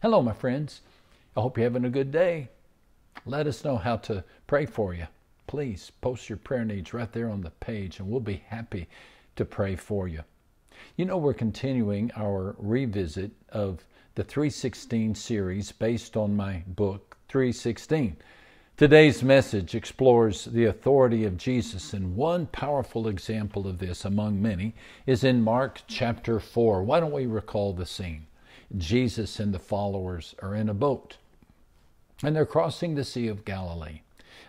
Hello, my friends. I hope you're having a good day. Let us know how to pray for you. Please post your prayer needs right there on the page, and we'll be happy to pray for you. You know, we're continuing our revisit of the 316 series based on my book, 316. Today's message explores the authority of Jesus, and one powerful example of this, among many, is in Mark chapter 4. Why don't we recall the scene? Jesus and the followers are in a boat, and they're crossing the Sea of Galilee.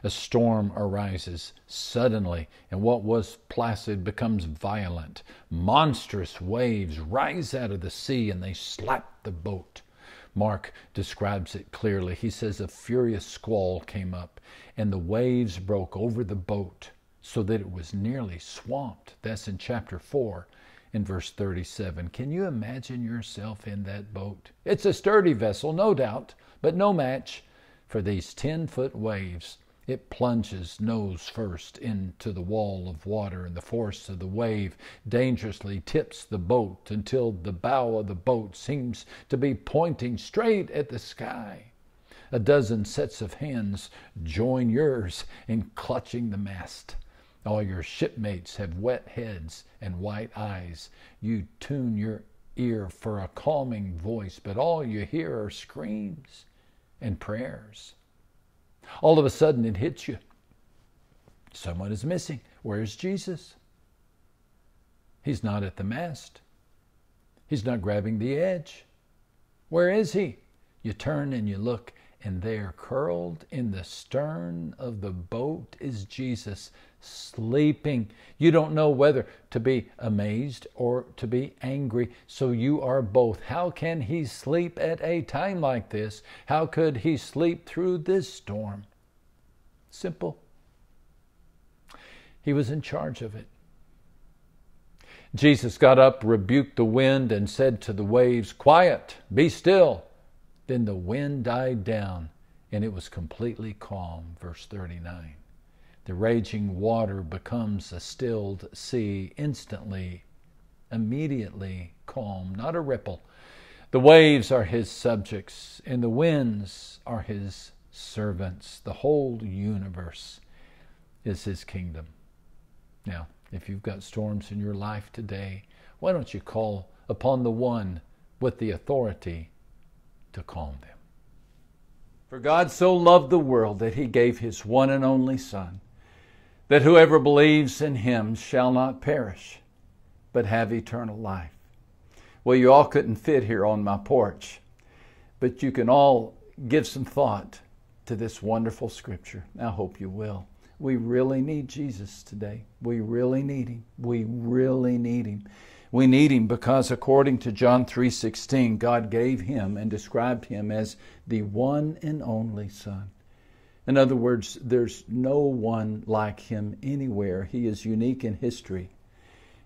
A storm arises suddenly, and what was placid becomes violent. Monstrous waves rise out of the sea and they slap the boat. Mark describes it clearly. He says a furious squall came up, and the waves broke over the boat so that it was nearly swamped. That's in chapter 4 in verse 37. Can you imagine yourself in that boat? It's a sturdy vessel, no doubt, but no match for these 10 foot waves it plunges nose first into the wall of water, and the force of the wave dangerously tips the boat until the bow of the boat seems to be pointing straight at the sky. A dozen sets of hands join yours in clutching the mast. All your shipmates have wet heads and white eyes. You tune your ear for a calming voice, but all you hear are screams and prayers. All of a sudden it hits you. Someone is missing. Where's Jesus? He's not at the mast. He's not grabbing the edge. Where is he? You turn and you look, and there, curled in the stern of the boat, is Jesus, sleeping. You don't know whether to be amazed or to be angry, so you are both. How can he sleep at a time like this? How could he sleep through this storm? Simple. He was in charge of it. Jesus got up, rebuked the wind, and said to the waves, Quiet, be still. Then the wind died down, and it was completely calm. Verse 39. The raging water becomes a stilled sea instantly, immediately calm, not a ripple. The waves are his subjects, and the winds are his servants. The whole universe is his kingdom. Now, if you've got storms in your life today, why don't you call upon the one with the authority to calm them? For God so loved the world that he gave his one and only Son that whoever believes in him shall not perish, but have eternal life. Well, you all couldn't fit here on my porch, but you can all give some thought to this wonderful scripture. I hope you will. We really need Jesus today. We really need him. We really need him. We need him because according to John 3:16, God gave him and described him as the one and only Son. In other words, there's no one like him anywhere. He is unique in history.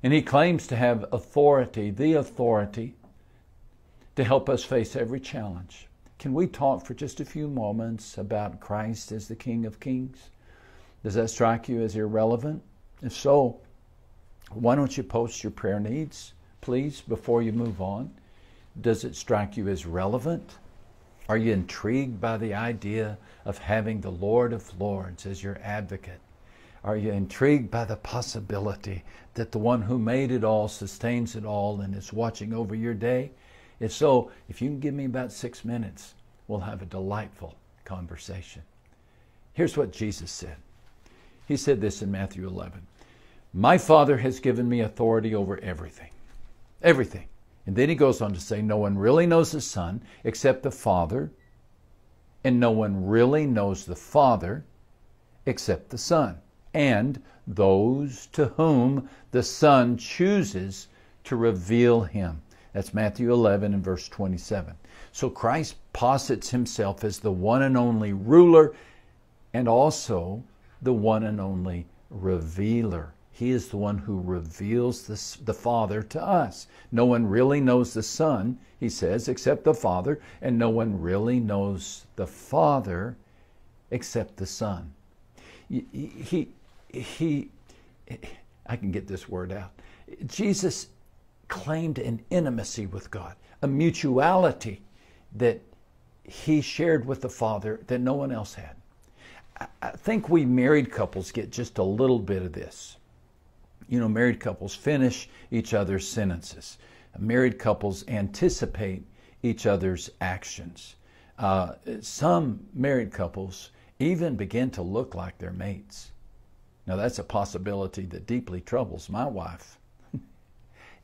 And he claims to have authority, the authority, to help us face every challenge. Can we talk for just a few moments about Christ as the King of Kings? Does that strike you as irrelevant? If so, why don't you post your prayer needs, please, before you move on? Does it strike you as relevant? Are you intrigued by the idea of having the Lord of Lords as your advocate? Are you intrigued by the possibility that the one who made it all sustains it all and is watching over your day? If so, if you can give me about six minutes, we'll have a delightful conversation. Here's what Jesus said He said this in Matthew 11 My Father has given me authority over everything. Everything. And then he goes on to say, No one really knows the Son except the Father, and no one really knows the Father except the Son, and those to whom the Son chooses to reveal him. That's Matthew 11 and verse 27. So Christ posits himself as the one and only ruler and also the one and only revealer. He is the one who reveals the, the Father to us. No one really knows the Son, he says, except the Father, and no one really knows the Father except the Son. He, he, he, I can get this word out. Jesus claimed an intimacy with God, a mutuality that he shared with the Father that no one else had. I think we married couples get just a little bit of this. You know, married couples finish each other's sentences. Married couples anticipate each other's actions. Uh, some married couples even begin to look like their mates. Now, that's a possibility that deeply troubles my wife.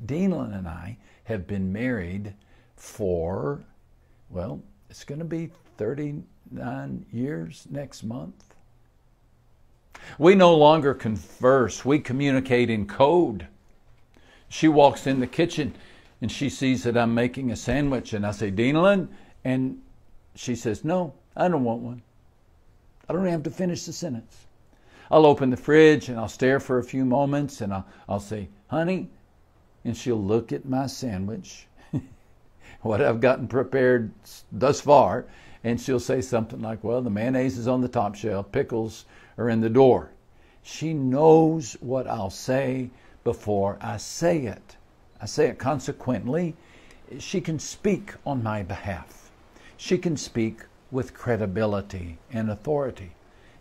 Denalyn and I have been married for, well, it's going to be 39 years next month. We no longer converse, we communicate in code. She walks in the kitchen and she sees that I'm making a sandwich, and I say, Denalyn, and she says, No, I don't want one. I don't have to finish the sentence. I'll open the fridge and I'll stare for a few moments and I'll, I'll say, Honey, and she'll look at my sandwich, what I've gotten prepared thus far, and she'll say something like, Well, the mayonnaise is on the top shelf, pickles are in the door. She knows what I'll say before I say it. I say it consequently. She can speak on my behalf. She can speak with credibility and authority.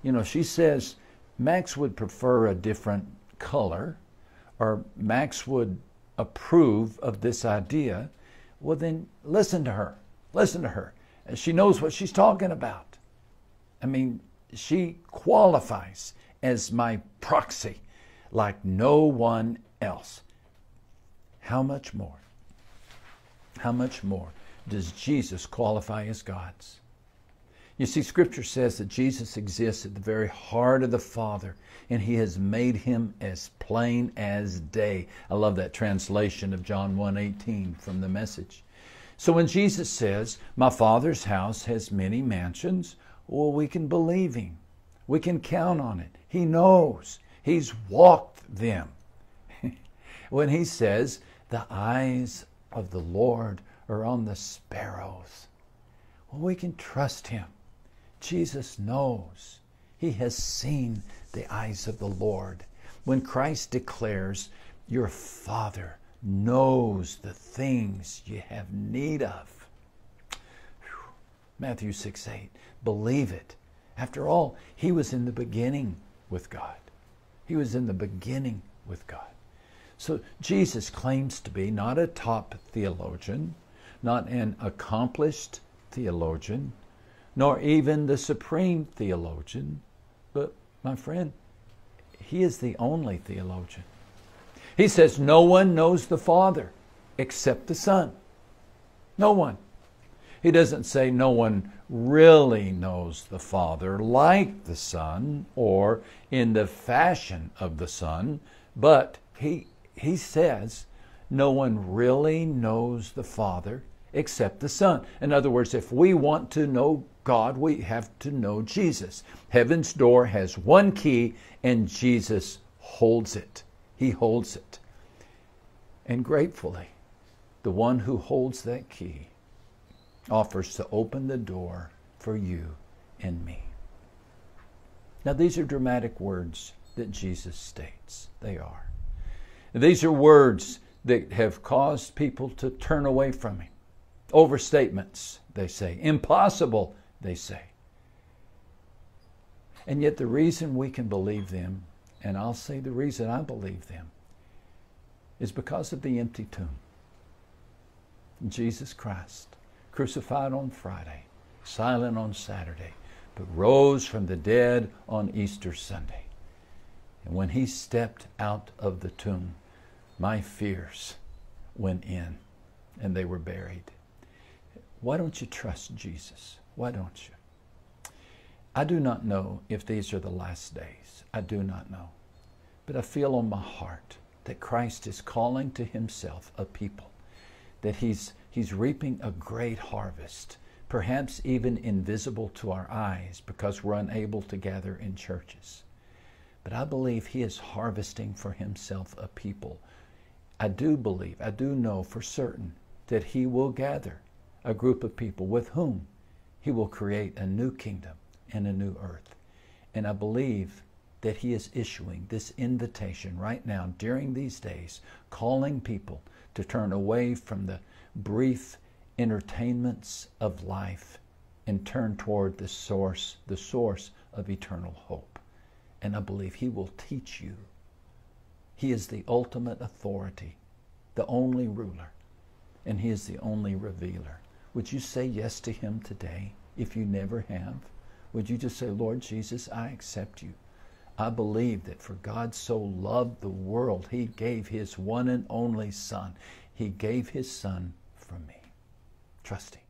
You know, she says Max would prefer a different color, or Max would approve of this idea. Well, then listen to her. Listen to her. She knows what she's talking about. I mean, she qualifies as my proxy like no one else. How much more? How much more does Jesus qualify as God's? You see, Scripture says that Jesus exists at the very heart of the Father, and He has made Him as plain as day. I love that translation of John 1:18 from the Message. So when Jesus says, My Father's house has many mansions, well, we can believe him. We can count on it. He knows. He's walked them. when he says, The eyes of the Lord are on the sparrows, well, we can trust him. Jesus knows. He has seen the eyes of the Lord. When Christ declares, Your Father knows the things you have need of. Matthew 6 8. Believe it. After all, he was in the beginning with God. He was in the beginning with God. So Jesus claims to be not a top theologian, not an accomplished theologian, nor even the supreme theologian, but my friend, he is the only theologian. He says, No one knows the Father except the Son. No one. He doesn't say no one really knows the Father like the Son or in the fashion of the Son, but he, he says no one really knows the Father except the Son. In other words, if we want to know God, we have to know Jesus. Heaven's door has one key, and Jesus holds it. He holds it. And gratefully, the one who holds that key offers to open the door for you and me. Now, these are dramatic words that Jesus states. They are. These are words that have caused people to turn away from him. Overstatements, they say. Impossible, they say. And yet, the reason we can believe them and I'll say the reason I believe them is because of the empty tomb. Jesus Christ, crucified on Friday, silent on Saturday, but rose from the dead on Easter Sunday. And when he stepped out of the tomb, my fears went in and they were buried. Why don't you trust Jesus? Why don't you? I do not know if these are the last days. I do not know. But I feel on my heart that Christ is calling to himself a people, that he's, he's reaping a great harvest, perhaps even invisible to our eyes because we're unable to gather in churches. But I believe he is harvesting for himself a people. I do believe, I do know for certain that he will gather a group of people with whom he will create a new kingdom and a new earth. And I believe that He is issuing this invitation right now during these days, calling people to turn away from the brief entertainments of life and turn toward the source, the source of eternal hope. And I believe He will teach you. He is the ultimate authority, the only ruler, and He is the only revealer. Would you say yes to Him today if you never have? Would you just say, Lord Jesus, I accept you? I believe that for God so loved the world, He gave His one and only Son. He gave His Son for me. Trusting.